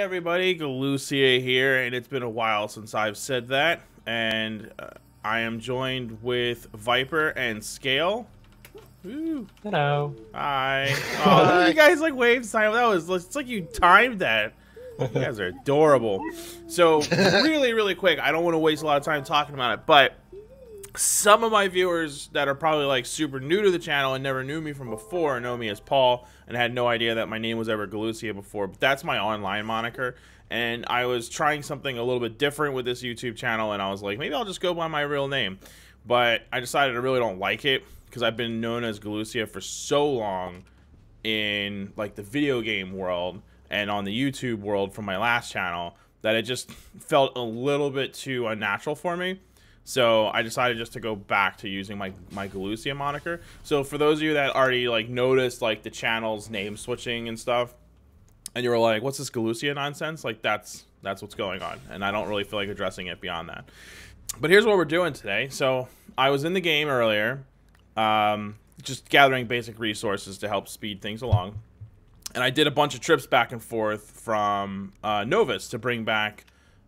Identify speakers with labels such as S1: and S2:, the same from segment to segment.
S1: everybody, Galucia here, and it's been a while since I've said that, and uh, I am joined with Viper and Scale.
S2: Woo. Hello.
S1: Hi. Oh, Hi. you guys like wave sign. That was it's like you timed that. You guys are adorable. So really, really quick. I don't want to waste a lot of time talking about it, but some of my viewers that are probably like super new to the channel and never knew me from before know me as Paul and had no idea that my name was ever Galucia before. But that's my online moniker. And I was trying something a little bit different with this YouTube channel, and I was like, maybe I'll just go by my real name. But I decided I really don't like it because I've been known as Galucia for so long in like the video game world and on the YouTube world from my last channel that it just felt a little bit too unnatural for me. So I decided just to go back to using my my Galucia moniker. So for those of you that already like noticed like the channel's name switching and stuff, and you were like, "What's this Galucia nonsense?" Like that's that's what's going on, and I don't really feel like addressing it beyond that. But here's what we're doing today. So I was in the game earlier, um, just gathering basic resources to help speed things along, and I did a bunch of trips back and forth from uh, Novus to bring back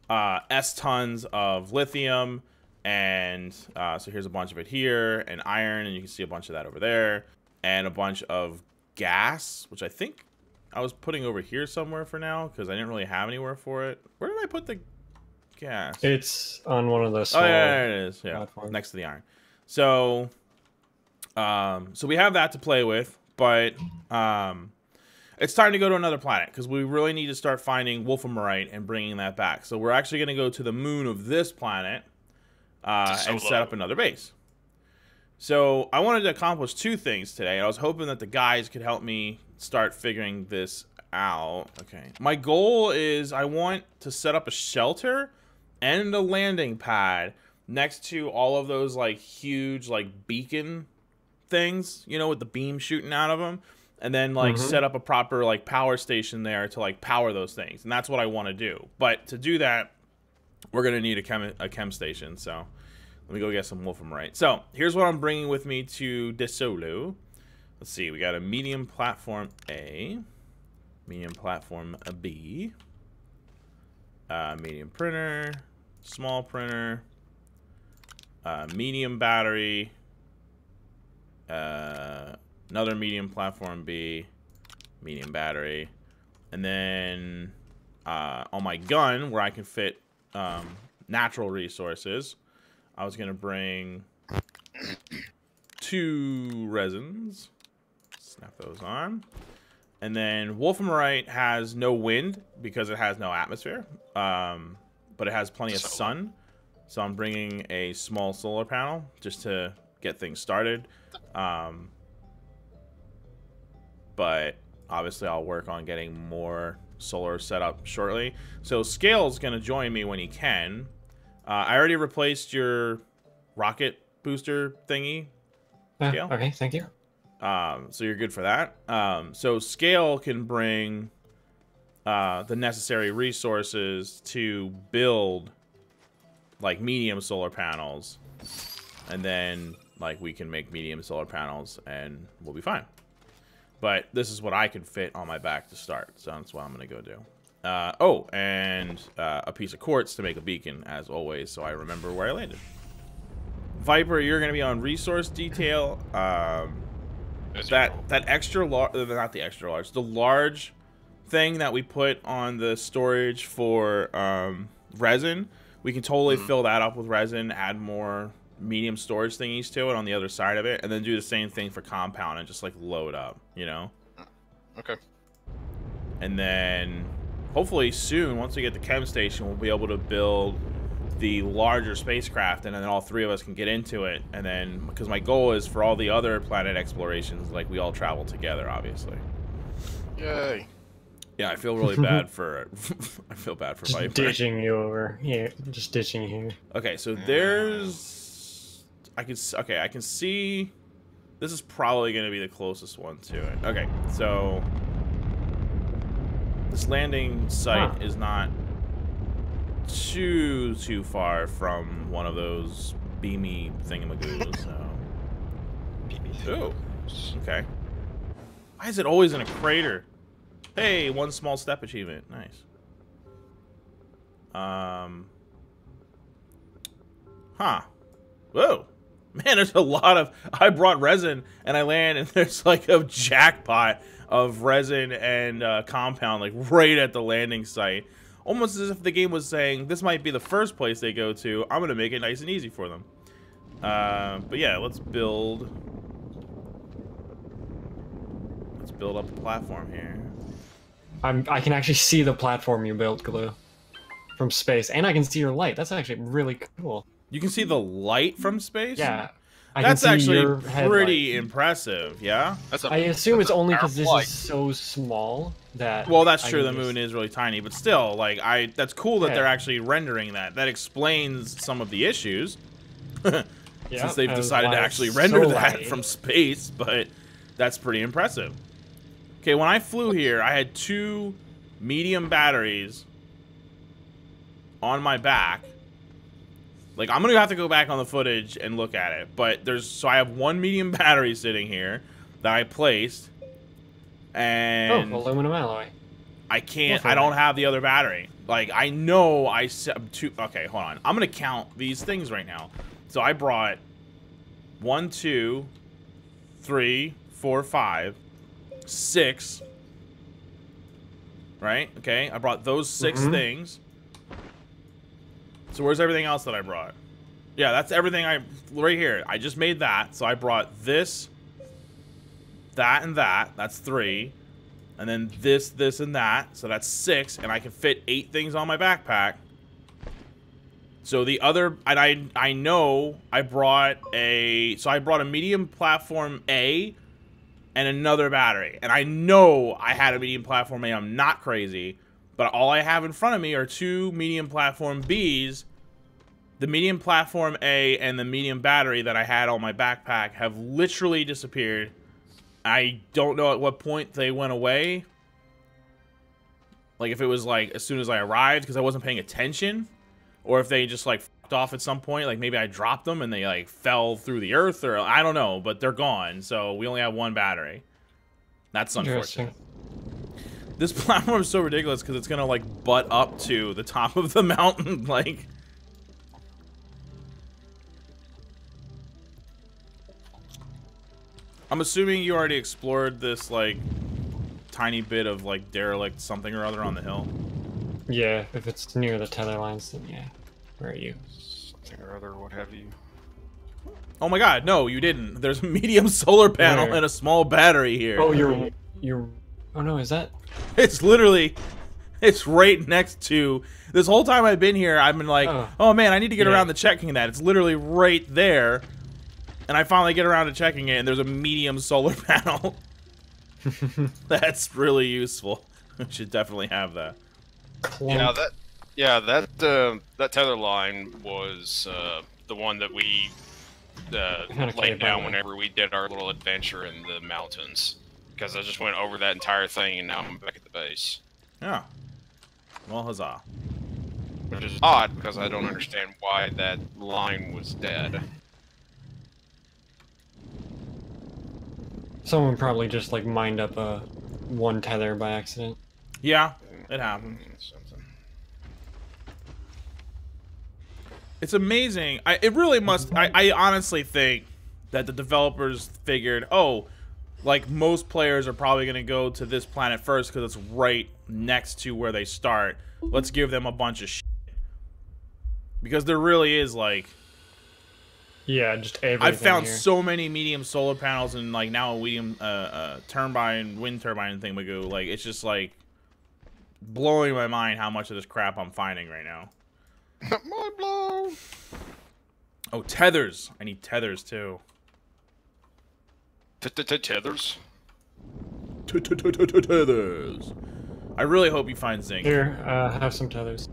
S1: uh, S tons of lithium and uh, so here's a bunch of it here, and iron, and you can see a bunch of that over there, and a bunch of gas, which I think I was putting over here somewhere for now, because I didn't really have anywhere for it. Where did I put the gas?
S2: It's on one of those
S1: Oh, yeah, there it is. Yeah, platforms. next to the iron. So, um, so we have that to play with, but um, it's time to go to another planet because we really need to start finding wolframite and bringing that back. So we're actually going to go to the moon of this planet uh, and set up another base. So I wanted to accomplish two things today. I was hoping that the guys could help me start figuring this out. Okay. My goal is I want to set up a shelter and a landing pad next to all of those like huge like beacon things, you know, with the beam shooting out of them. And then like mm-hmm. set up a proper like power station there to like power those things. And that's what I want to do. But to do that, we're gonna need a chem a chem station. So let me go get some wolframite. So here's what I'm bringing with me to Desolo. Let's see, we got a medium platform A, medium platform B, uh, medium printer, small printer, uh, medium battery, uh, another medium platform B, medium battery, and then uh, on my gun where I can fit um, natural resources. I was going to bring two resins. Snap those on. And then Wolframite has no wind because it has no atmosphere. Um, but it has plenty of sun. So I'm bringing a small solar panel just to get things started. Um, but obviously I'll work on getting more solar set up shortly. So Scale's going to join me when he can. Uh, I already replaced your rocket booster thingy.
S2: Uh, okay, thank you.
S1: Um, so you're good for that. Um, so Scale can bring uh, the necessary resources to build like medium solar panels, and then like we can make medium solar panels, and we'll be fine. But this is what I can fit on my back to start. So that's what I'm going to go do. Uh, oh, and uh, a piece of quartz to make a beacon, as always, so I remember where I landed. Viper, you're going to be on resource detail. Um, that that extra large, uh, not the extra large, the large thing that we put on the storage for um, resin, we can totally mm -hmm. fill that up with resin, add more medium storage thingies to it on the other side of it, and then do the same thing for compound and just like load up, you know?
S3: Okay.
S1: And then hopefully soon, once we get the chem station, we'll be able to build the larger spacecraft and then all three of us can get into it and then because my goal is for all the other planet explorations like we all travel together obviously
S3: yay
S1: yeah i feel really bad for i feel bad for
S2: just
S1: Viper.
S2: ditching you over here just ditching you here.
S1: okay so mm. there's I can okay, I can see this is probably going to be the closest one to it. Okay, so this landing site huh. is not too too far from one of those beamy thingamagoos. So. Ooh, okay. Why is it always in a crater? Hey, one small step achievement. Nice. Um. Huh. Whoa. Man, there's a lot of. I brought resin and I land, and there's like a jackpot of resin and uh, compound, like right at the landing site. Almost as if the game was saying, this might be the first place they go to. I'm going to make it nice and easy for them. Uh, but yeah, let's build. Let's build up a platform here.
S2: I'm, I can actually see the platform you built, Glue, from space, and I can see your light. That's actually really cool.
S1: You can see the light from space?
S2: Yeah. I
S1: That's actually pretty
S2: headlight.
S1: impressive, yeah?
S3: That's a,
S2: I assume
S3: that's
S2: it's
S3: a
S2: only because this
S3: powerful
S2: is so small that.
S1: Well, that's
S2: I
S1: true. The
S2: can just-
S1: moon is really tiny, but still, like, I that's cool that
S2: Yeah.
S1: they're actually rendering that. That explains some of the issues,
S2: Yeah,
S1: since they've decided to
S2: it's
S1: actually
S2: so
S1: render that
S2: light.
S1: from space. But that's pretty impressive. Okay, when I flew here, I had two medium batteries on my back. Like, I'm gonna have to go back on the footage and look at it. But there's so I have one medium battery sitting here that I placed, And.
S2: Oh, aluminum alloy.
S1: I can't. I don't have the other battery. Like I know I set two. Okay, hold on. I'm gonna count these things right now. So I brought one, two, three, four, five, six. Right. Okay. I brought those 6
S2: Mhm.
S1: things. So where's everything else that I brought? Yeah, that's everything I right here. I just made that. So I brought this, that, and that. That's three and then this, this, and that. So that's six, and I can fit eight things on my backpack. So the other, and I, I know I brought a, so I brought a medium platform A and another battery. And I know I had a medium platform A. I'm not crazy, but all I have in front of me are two medium platform Bs. The medium platform A and the medium battery that I had on my backpack have literally disappeared. I don't know at what point they went away. Like if it was like as soon as I arrived because I wasn't paying attention, or if they just like fucked off at some point. Like maybe I dropped them and they like fell through the earth, or I don't know. But they're gone, so we only have one battery. That's unfortunate. This platform is so ridiculous because it's gonna like butt up to the top of the mountain, like. I'm assuming you already explored this like tiny bit of like derelict something or other on the hill.
S2: Yeah, if it's near the tether lines, then yeah. Where are you?
S3: something or other, what have you.
S1: Oh my god, no, you didn't. There's a medium solar panel
S2: Where?
S1: and a small battery here.
S2: Oh, you're you're. Oh no, is that?
S1: It's literally, it's right next to. This whole time I've been here, I've been like,
S2: Oh.
S1: oh man, I need to get
S2: Yeah.
S1: around to checking that. It's literally right there, and I finally get around to checking it, and there's a medium solar panel. That's really useful. We should definitely have that.
S2: Clunk.
S3: Yeah, that yeah that uh, that tether line was uh, the one that we uh, laid down whenever we did our little adventure in the mountains. Because I just went over that entire thing, and now I'm back at the base.
S1: Yeah. Well, huzzah.
S3: Which is odd because I don't understand why that line was dead.
S2: Someone probably just like mined up a one tether by accident.
S1: Yeah, it happened. It's amazing. I, it really must. I, I honestly think that the developers figured, oh, like most players are probably going to go to this planet first because it's right next to where they start. Let's give them a bunch of shit. Because there really is like
S2: Yeah, just everything.
S1: I've found
S2: here.
S1: so many medium solar panels and like now a medium uh, uh turbine wind turbine thing We go like it's just like blowing my mind how much of this crap I'm finding right now.
S3: Mind blown.
S1: Oh, tethers. I need tethers too.
S3: Tethers.
S1: Tethers. I really hope you find zinc.
S2: Here, uh, have some tethers.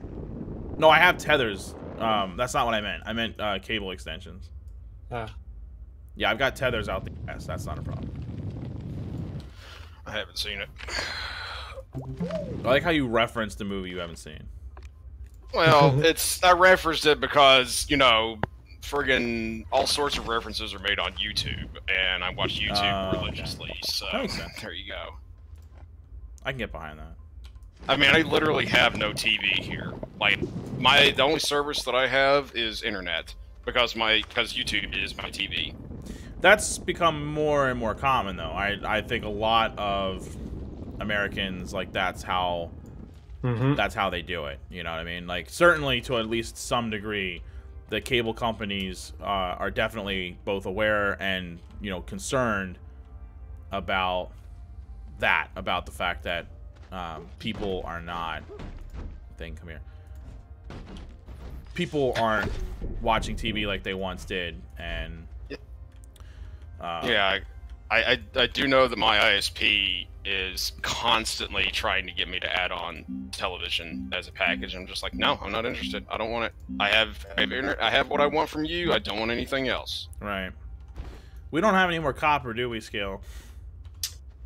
S1: No, I have tethers. Um, that's not what I meant. I meant uh, cable extensions.
S2: Ah,
S1: Yeah, I've got tethers out the ass. That's not a problem.
S3: I haven't seen it.
S1: I like how you referenced the movie you haven't seen.
S3: Well, it's I referenced it because you know, friggin' all sorts of references are made on YouTube, and I watch YouTube
S1: Oh, okay.
S3: religiously. So
S1: That makes sense.
S3: there you go.
S1: I can get behind that.
S3: I mean, I literally have no TV here. Like, my the only service that I have is internet because my because YouTube is my TV.
S1: That's become more and more common, though. I I think a lot of Americans like that's how
S2: Mm-hmm.
S1: that's how they do it. You know what I mean? Like certainly to at least some degree, the cable companies uh, are definitely both aware and you know concerned about that, about the fact that um, people are not. Thing, come here. People aren't watching TV like they once did, and uh,
S3: yeah, I, I I do know that my ISP is constantly trying to get me to add on television as a package. I'm just like, no, I'm not interested. I don't want it. I have I have, internet, I have what I want from you. I don't want anything else.
S1: right. We don't have any more copper, do we, Scale?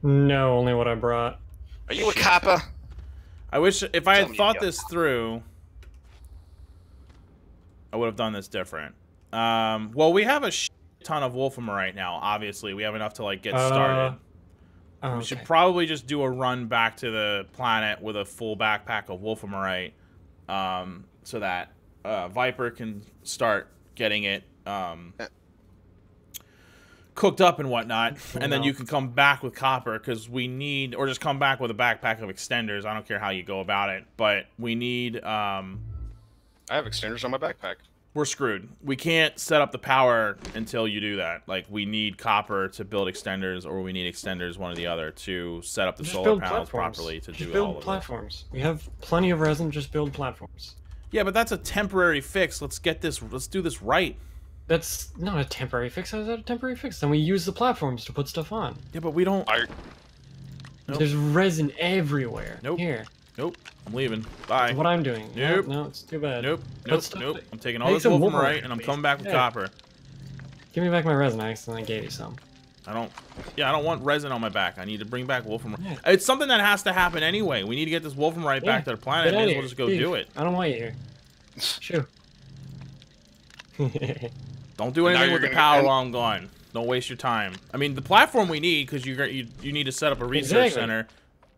S2: No, only what I brought.
S3: Are you a copper?
S1: I wish if I
S3: Tell
S1: had thought
S3: again.
S1: this through, I would have done this different. Um, well, we have a sh- ton of Wolfram right now. Obviously, we have enough to like get
S2: Uh,
S1: started.
S2: Oh,
S1: We should probably just do a run back to the planet with a full backpack of Wolframite, um, so that uh, Viper can start getting it um,
S3: Uh.
S1: cooked up and whatnot, and then
S2: Yeah.
S1: you can come back with copper because we need, or just come back with a backpack of extenders. I don't care how you go about it, but we need. Um,
S3: I have extenders on my backpack.
S1: We're screwed. We can't set up the power until you do that. Like we need copper to build extenders, or we need extenders, one or the other, to set up the
S2: Just
S1: solar
S2: build
S1: panels
S2: platforms.
S1: properly to
S2: just
S1: do
S2: build
S1: all of it.
S2: platforms. We have plenty of resin. Just build platforms.
S1: Yeah, but that's a temporary fix. Let's get this. Let's do this right.
S2: That's not a temporary fix. How's that a temporary fix? Then we use the platforms to put stuff on.
S1: Yeah, but we don't.
S3: I
S1: Nope.
S2: There's resin everywhere.
S1: Nope.
S2: Here.
S1: Nope. I'm leaving. Bye.
S2: That's what I'm doing.
S1: Nope.
S2: No, no, it's too bad.
S1: Nope. Nope. Nope. I'm taking all
S2: Make
S1: this
S2: some wolframite,
S1: and I'm coming back with
S2: Yeah.
S1: copper.
S2: Give me back my resin. I accidentally gave you some.
S1: I don't. Yeah, I don't want resin on my back. I need to bring back wolfram.
S2: Yeah.
S1: It's something that has to happen anyway. We need to get this wolfram right back to the planet.
S2: Get
S1: May
S2: out
S1: as
S2: of
S1: well
S2: here.
S1: just go
S2: Thief.
S1: do it.
S2: I don't want you here. Sure.
S1: Don't do anything with the power
S3: and-
S1: while I'm gone. Don't waste your time. I mean, the platform we need because you you you need to set up a research
S2: Exactly.
S1: center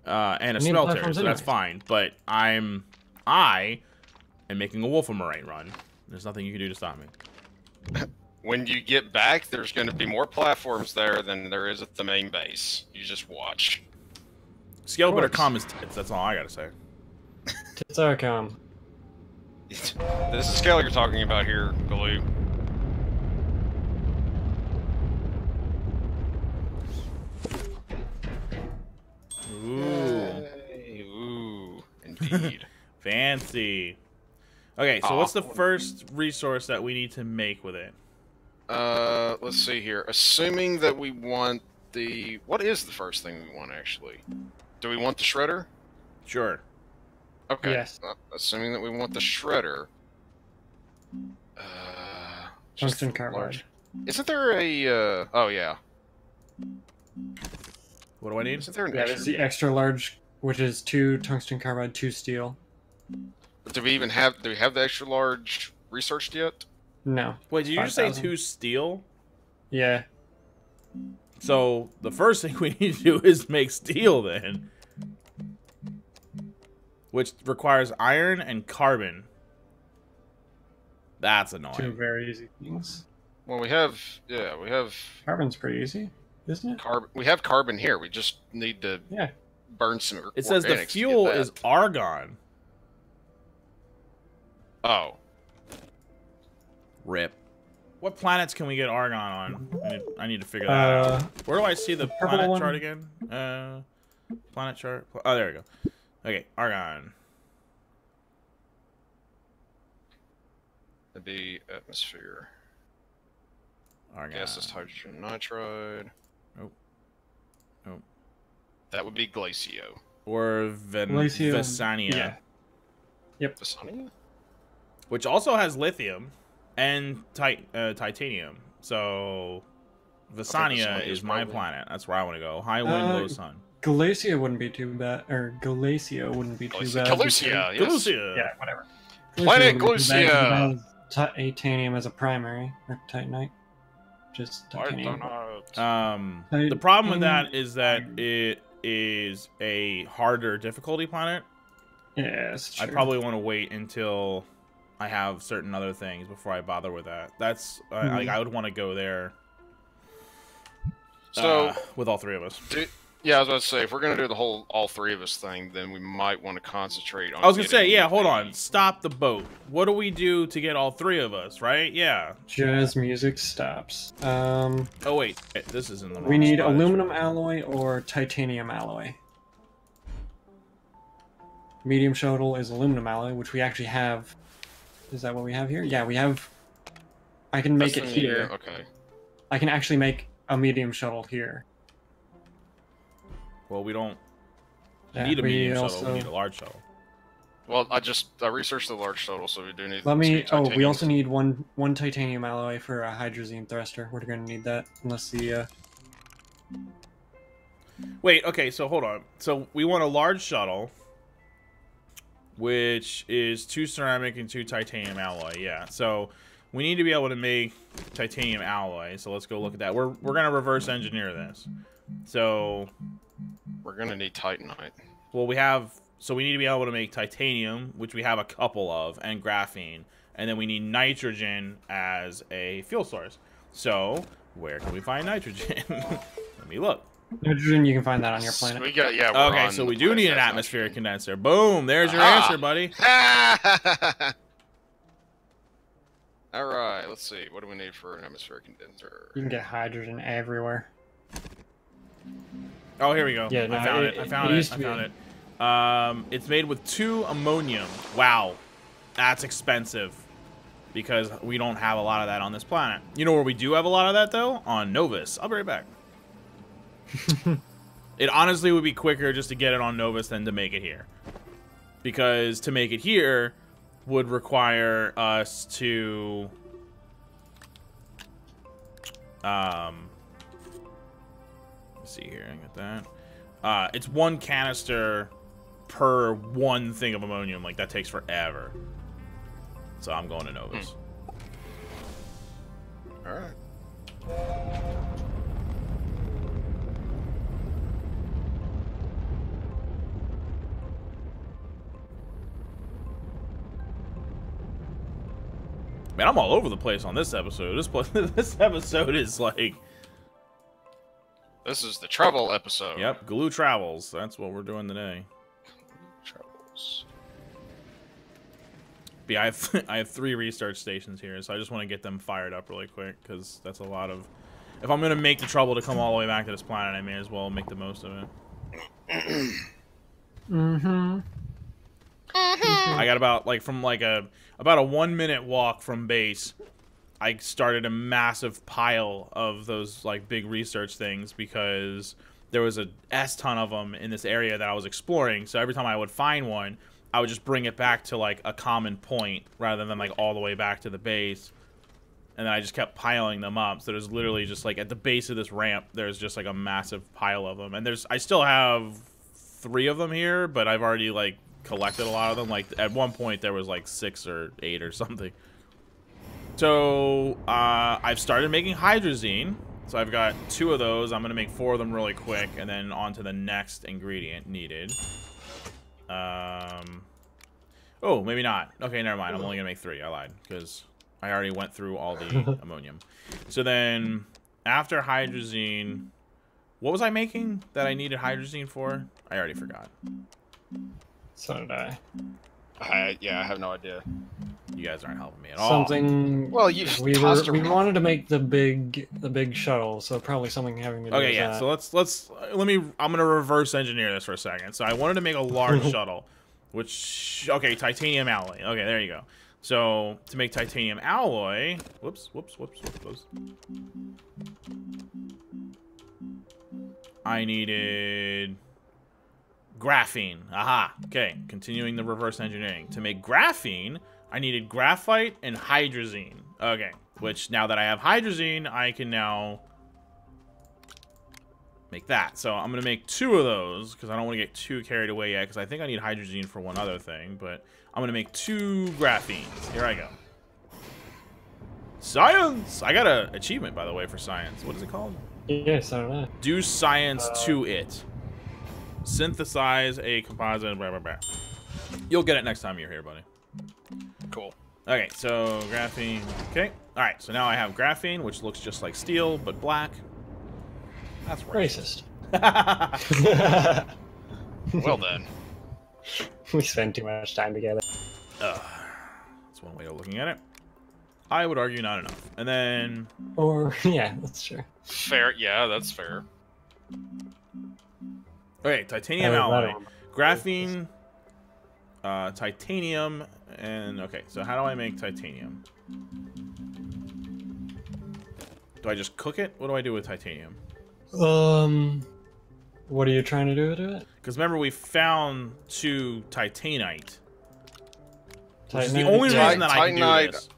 S1: uh, and a
S2: We
S1: smelter,
S2: platforms
S1: so that's fine. But I'm I am making a wolframite run. There's nothing you can do to stop me.
S3: when you get back, there's going to be more platforms there than there is at the main base. You just watch.
S1: Scale better
S2: course.
S1: calm his tits. That's all I gotta say.
S2: Tits are calm.
S3: This is scale you're talking about here, Galoo.
S1: Ooh,
S3: Ooh, indeed.
S1: fancy. Okay, so what's the first resource that we need to make with it?
S3: uh, let's see here. Assuming that we want the what is the first thing we want actually? Do we want the shredder?
S1: Sure.
S3: Okay.
S2: Yes.
S3: Uh, assuming that we want the shredder. Uh, just
S2: Tungsten
S3: for large- Isn't there a? Uh, oh yeah.
S1: What do I need?
S3: Isn't there an
S2: Yeah,
S3: extra?
S2: there's the extra large, which is two tungsten carbide, two steel.
S3: Do we even have? Do we have the extra large researched yet?
S2: No.
S1: Wait, did you just say
S2: 5,000.
S1: two steel?
S2: Yeah.
S1: So the first thing we need to do is make steel then. Which requires iron and carbon. That's annoying.
S2: Two
S1: annoying.
S2: very easy things.
S3: Well, we have. Yeah, we have
S2: Carbon's pretty easy, isn't it?
S3: carbon. We have carbon here. We just need to
S2: Yeah.
S3: Burn some.
S1: It says the
S3: organics to get
S1: fuel is argon.
S3: Oh,
S1: Rip. What planets can we get argon on? I need, I need to figure that
S2: Uh,
S1: out. Where do I see the, planet
S2: one.
S1: chart again? Uh, planet chart. Oh, there we go. Okay, argon.
S3: it'd atmosphere.
S1: Argon.
S3: Gaseous hydrogen nitride.
S1: Nope. Nope.
S3: That would be glacio.
S1: Or Ven-
S2: Glacium.
S1: Vesania.
S2: Yeah.
S3: Vesania?
S1: which also has lithium and tit- uh, titanium. So Vesania
S3: Visania
S1: is
S3: is
S1: my
S3: probably-
S1: planet. That's where I want to go. High wind,
S2: Uh,
S1: low sun.
S2: Galacia wouldn't be too bad, or Galacia wouldn't be too
S3: Galacia.
S2: bad.
S3: Galucia, yes.
S1: Galucia.
S2: Yeah, whatever.
S3: Planet
S2: wouldn't be too bad 'cause
S3: Galucia.
S2: it has Titanium as a primary, or titanite. Just titanium.
S1: Um,
S2: I-
S1: the problem with that is that it is a harder difficulty planet.
S2: Yeah,
S1: I probably want to wait until I have certain other things before I bother with that. That's uh,
S2: Mhm.
S1: like I would want to go there.
S3: So,
S1: uh, with all three of us.
S3: Do, yeah, I was about to say, if we're gonna do the whole all three of us thing, then we might want to concentrate on.
S1: I was gonna say, yeah. Hold on. Stop the boat. What do we do to get all three of us? Right? Yeah.
S2: Jazz music stops. Um,
S1: Oh wait, this is in the.
S2: we need
S1: spot.
S2: aluminum alloy or titanium alloy. Medium shuttle is aluminum alloy, which we actually have. Is that what we have here? Yeah, we have. I can make
S3: That's
S2: it here.
S3: medium- Okay.
S2: I can actually make a medium shuttle here.
S1: Well, we don't
S2: Yeah,
S1: need a medium
S2: also-
S1: shuttle. We need a large shuttle.
S3: Well, I just I researched the large shuttle, so we do need.
S2: Let me. Oh, we also need one one titanium alloy for a hydrazine thruster. We're gonna need that unless the. Uh,
S1: Wait. Okay. So hold on. So we want a large shuttle, which is two ceramic and two titanium alloy. Yeah. So we need to be able to make titanium alloy. So let's go look at that. We're we're gonna reverse engineer this. So
S3: We're gonna need titanite.
S1: well, we have. So we need to be able to make titanium, which we have a couple of, and graphene, and then we need nitrogen as a fuel source. So where can we find nitrogen? Let me look.
S2: nitrogen, you can find that on your planet.
S3: We
S2: planet.
S3: got yeah. we're
S1: Okay,
S3: on
S1: so we do need an atmospheric
S3: nitrogen.
S1: condenser. Boom, there's your
S3: Ah!
S1: answer, buddy.
S3: All right, let's see. What do we need for an atmospheric condenser?
S2: You can get hydrogen everywhere.
S1: Oh, here we go.
S2: Yeah, no,
S1: I found
S2: it-
S1: it. I found it.
S2: used
S1: I found it. Um, it's made with two ammonium. Wow, that's expensive because we don't have a lot of that on this planet. You know where we do have a lot of that though? On Novus. I'll be right back. it honestly would be quicker just to get it on Novus than to make it here, because to make it here would require us to um let's see here. I got that. Uh it's one canister per one thing of ammonium. Like that takes forever. So i'm going to novus.
S3: All right.
S1: man i'm all over the place on this episode. This this episode is like
S3: This is the travel episode.
S1: yep glue travels that's what we're doing today
S3: Travels.
S1: But yeah, I have I have three research stations here, so I just want to get them fired up really quick because that's a lot of. If I'm gonna make the trouble to come all the way back to this planet, I may as well make the most of it.
S2: Mm-hmm.
S1: I got about like from like a about a one minute walk from base. I started a massive pile of those like big research things because there was a s ton of them in this area that I was exploring. So every time I would find one, I would just bring it back to like a common point rather than like all the way back to the base. And then I just kept piling them up. So there's literally just like at the base of this ramp, there's just like a massive pile of them. And there's I still have three of them here, but I've already like collected a lot of them. Like at one point there was like six or eight or something. So uh, I've started making hydrazine. So I've got two of those. I'm gonna make four of them really quick, and then on to the next ingredient needed. Um. Oh, maybe not. Okay, never mind. I'm only gonna make three. I lied because I already went through all the ammonium. So then, after hydrazine, what was I making that I needed hydrazine for? I already forgot.
S2: So did I.
S3: I, yeah, I have no idea.
S1: You guys aren't helping me at all.
S2: Something.
S3: Well, you
S2: we were, we wanted to make the big the big shuttle, so probably something having to do
S1: Okay,
S2: with
S1: yeah.
S2: that.
S1: So let's let's let me. I'm gonna reverse engineer this for a second. So I wanted to make a large shuttle, which okay, titanium alloy. Okay, there you go. So to make titanium alloy, whoops, whoops, whoops, whoops, whoops. I needed graphene. Aha. Okay, continuing the reverse engineering. To make graphene, I needed graphite and hydrazine. Okay, which now that I have hydrazine, I can now make that. So I'm going to make two of those because I don't want to get too carried away yet because I think I need hydrazine for one other thing, but I'm going to make two graphenes. Here I go. Science! I got an achievement, by the way, for science. What is it called?
S2: yeah, so did I.
S1: Do science uh, to it. Synthesize a composite, blah, blah, blah. You'll get it next time you're here, buddy.
S3: Cool.
S1: Okay, so graphene. Okay. All right, so now I have graphene, which looks just like steel but black. That's
S2: Racist.
S1: racist.
S3: Well then.
S2: we spend too much time together.
S1: Ugh. That's one way of looking at it. I would argue not enough. And then
S2: Or yeah, that's true.
S3: Fair. Yeah, that's fair.
S1: Okay, titanium alloy, graphene, uh, titanium, and okay. So how do I make titanium? Do I just cook it? What do I do with titanium?
S2: Um, what are you trying to do to it?
S1: Because remember, we found two titanite. Which is the
S2: Titanite?
S1: only
S3: Ti-
S1: reason that I can do
S3: Titanite-
S1: this.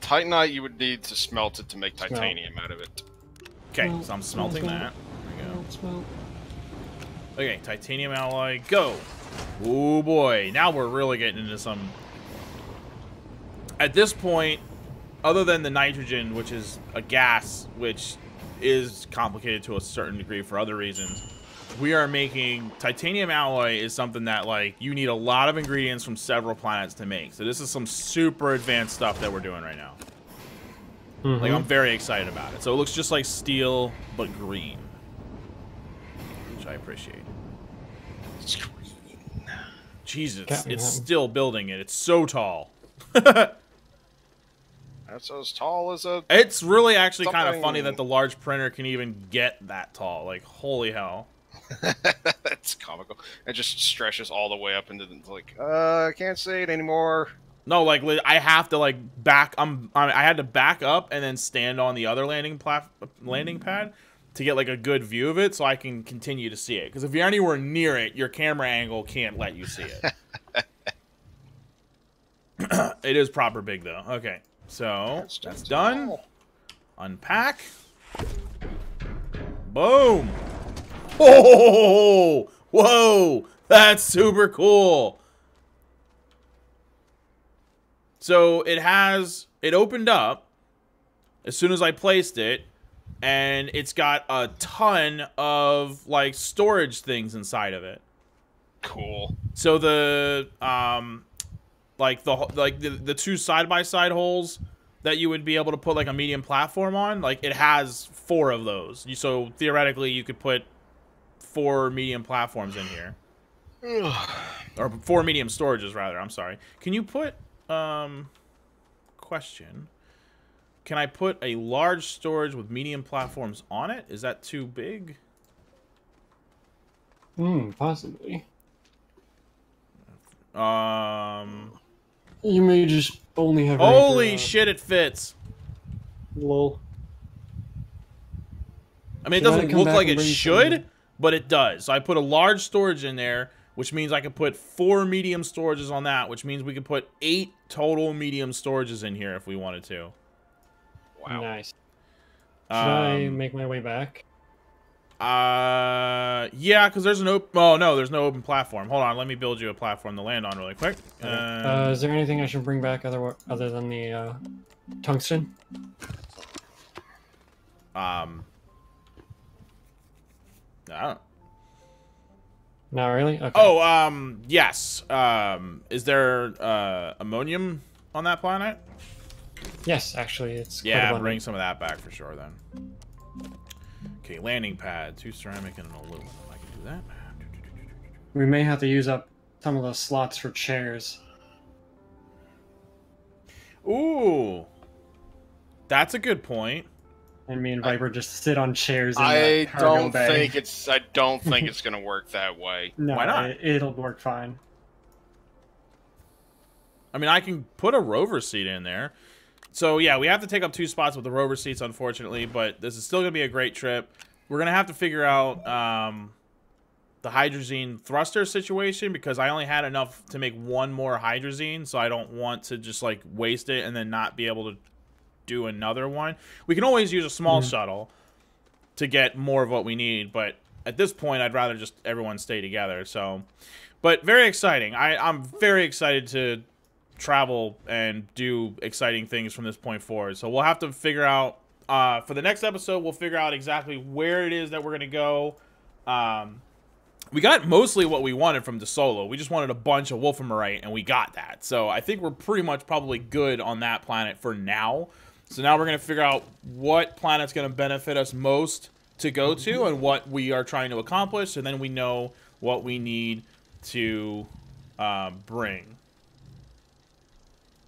S3: Titanite, you would need to smelt it to make
S2: Smelt.
S3: titanium out of it.
S1: Okay,
S2: Smelt,
S1: so I'm smelting
S2: smelt.
S1: that. There we go.
S2: Smelt, smelt.
S1: Okay, titanium alloy, go. Oh boy, now we're really getting into some. At this point, other than the nitrogen, which is a gas, which is complicated to a certain degree for other reasons, we are making titanium alloy is something that like you need a lot of ingredients from several planets to make. So this is some super advanced stuff that we're doing right now. Like
S2: Mhm.
S1: I'm very excited about it. So it looks just like steel but green, which I appreciate. Jesus,
S2: Yeah,
S1: it's
S2: yeah.
S1: still building it. It's so tall.
S3: That's as tall as a.
S1: It's really actually kind of funny that the large printer can even get that tall. Like, holy hell.
S3: That's comical. It just stretches all the way up into the like. Uh, I can't say it anymore.
S1: No, like I have to like back. I'm. I I had to back up and then stand on the other landing plat landing pad to get like a good view of it, so I can continue to see it. Because if you're anywhere near it, your camera angle can't let you see it. it is proper big though. Okay, so
S3: It's
S1: that's done.
S3: tall.
S1: Unpack. Boom. Oh, whoa, that's super cool. So it has it opened up as soon as I placed it, and it's got a ton of like storage things inside of it.
S3: Cool.
S1: So the um like the like the, the two side by side holes that you would be able to put like a medium platform on, like it has four of those. You, so theoretically you could put four medium platforms in here. Or four medium storages rather, I'm sorry. Can you put um question. Can I put a large storage with medium platforms on it? Is that too big?
S2: Hmm, possibly.
S1: Um
S2: You may just only have.
S1: Holy
S2: uh,
S1: shit, it fits.
S2: Lol.
S1: I mean, it
S2: Should
S1: doesn't look like it should, but it does. So I put a large storage in there, which means I could put four medium storages on that, which means we could put eight total medium storages in here if we wanted to.
S3: Wow.
S2: Nice. Should I
S1: Um,
S2: make my way back?
S1: Uh, yeah, because there's an open. Oh no, there's no open platform. Hold on, let me build you a platform to land on really quick.
S2: Okay.
S1: Um,
S2: uh, is there anything I should bring back other other than the uh, tungsten?
S1: um, I don't.
S2: Not really. Okay.
S1: Oh, um, yes. Um, is there uh ammonium on that planet?
S2: Yes, actually, it's quite
S1: Yeah,
S2: abundant.
S1: bring some of that back for sure then. Okay, landing pad, two ceramic and an aluminum. I can do that.
S2: We may have to use up some of those slots for chairs.
S1: Ooh, that's a good point.
S2: And me and Viper just sit on chairs. In
S3: I
S2: the
S3: don't
S2: bay.
S3: think it's. I don't think it's gonna work that way.
S2: No,
S1: Why not?
S2: It, it'll work fine.
S1: I mean, I can put a rover seat in there. So yeah, we have to take up two spots with the rover seats, unfortunately. But this is still gonna be a great trip. We're gonna have to figure out um, the hydrazine thruster situation because I only had enough to make one more hydrazine, so I don't want to just like waste it and then not be able to do another one. We can always use a small shuttle to get more of what we need, but at this point, I'd rather just everyone stay together. So, but very exciting. I, I'm very excited to travel and do exciting things from this point forward. So we'll have to figure out uh, for the next episode. We'll figure out exactly where it is that we're gonna go, um, we got mostly what we wanted from Desolo. We just wanted a bunch of wolframorite, and we got that. So I think we're pretty much probably good on that planet for now. So now we're gonna figure out what planet's gonna benefit us most to go to, and what we are trying to accomplish, and then we know what we need to uh, bring.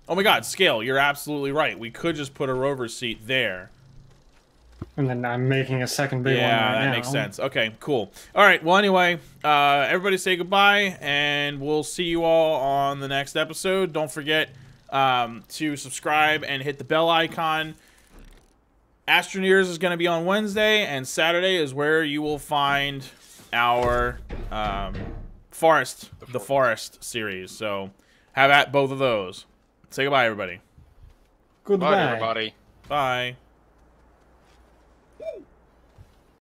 S1: Oh my God, scale! You're absolutely right. We could just put a rover seat there.
S2: And then I'm making a second big one
S1: Yeah,
S2: right
S1: that
S2: now.
S1: makes sense. Okay, cool. All right. Well, anyway, uh, everybody say goodbye, and we'll see you all on the next episode. Don't forget um, to subscribe and hit the bell icon. Astroneers is going to be on Wednesday, and Saturday is where you will find our um, forest, the forest series. So have at both of those. Say goodbye, everybody.
S2: Goodbye.
S3: Bye, everybody.
S1: Bye.